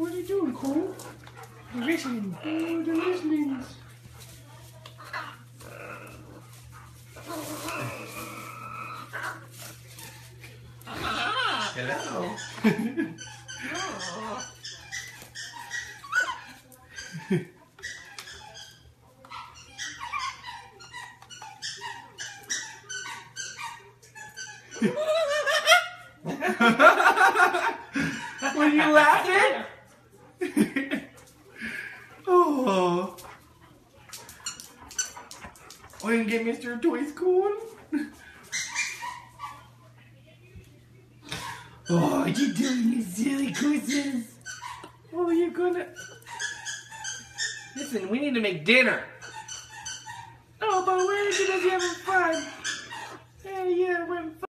What are you doing, Cole? They're listening. Oh, they're listening. Hello. Were you laughing? oh. Oh, you can get Mr. Toy School? oh, you doing you silly gooses? Oh, you're gonna... Listen, we need to make dinner. Oh, but we're gonna be having fun.